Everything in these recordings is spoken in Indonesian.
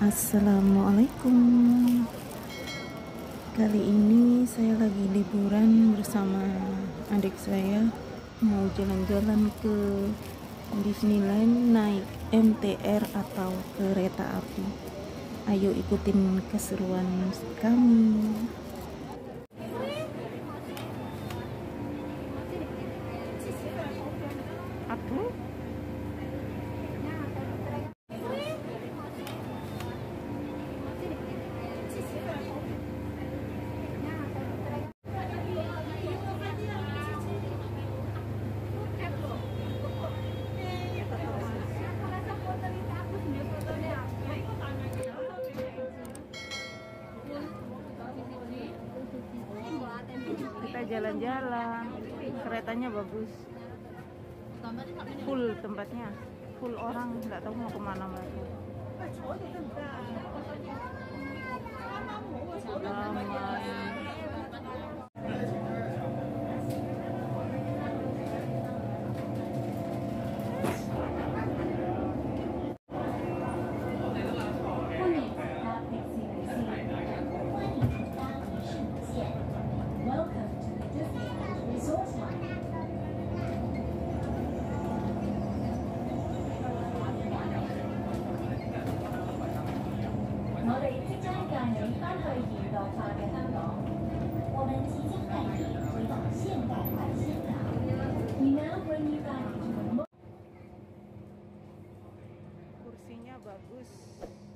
Assalamualaikum. Kali ini saya lagi liburan bersama adik saya. Mau jalan-jalan ke Disneyland naik MTR atau kereta api. Ayo ikutin keseruan kami Aku kita jalan-jalan. Keretanya bagus. Full tempatnya. Full orang nggak tahu mau ke mana mereka kursinya bagus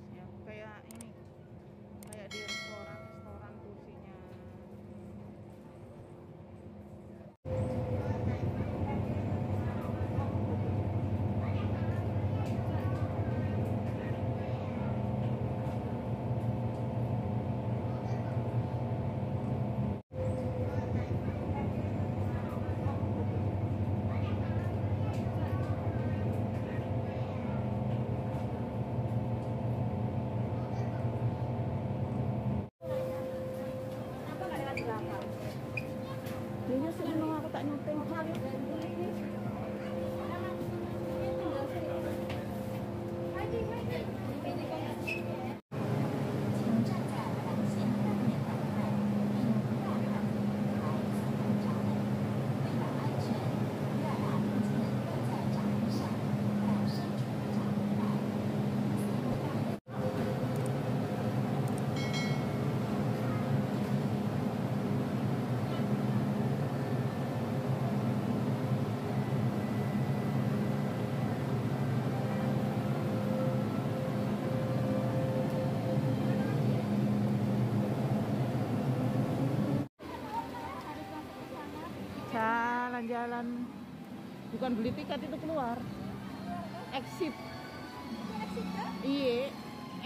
Anong tawag? Jalan-jalan. Bukan beli tiket itu keluar. Exit. Iya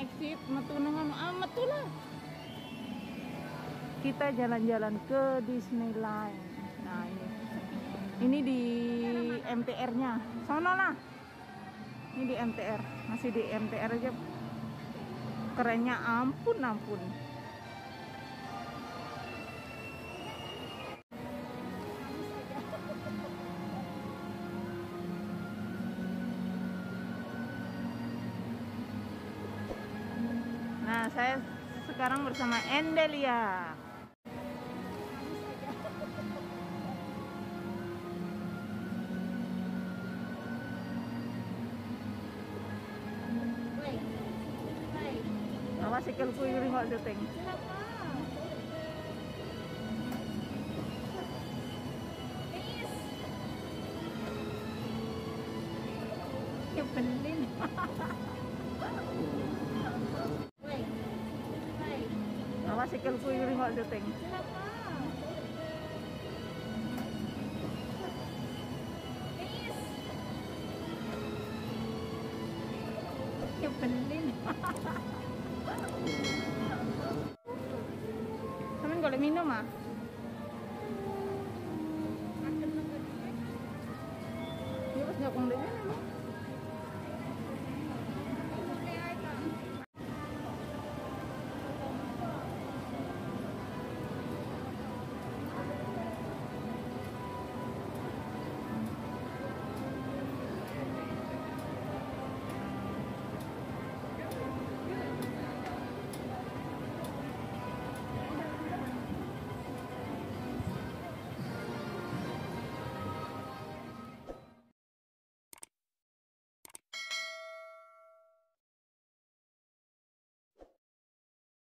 exit. Metu nengan ah metu lah. Kita jalan-jalan ke Disneyland. Nah ini. Ini di MTR nya sono lah. Ini di MTR masih di MTR aja. Kerennya ampun ampun Nah, saya sekarang bersama Endelia. Awas sikilku iri nggak syuting. Nyebelin. Awas sikilku iri nggak syuting. Nyebelin. Temen boleh minum ah?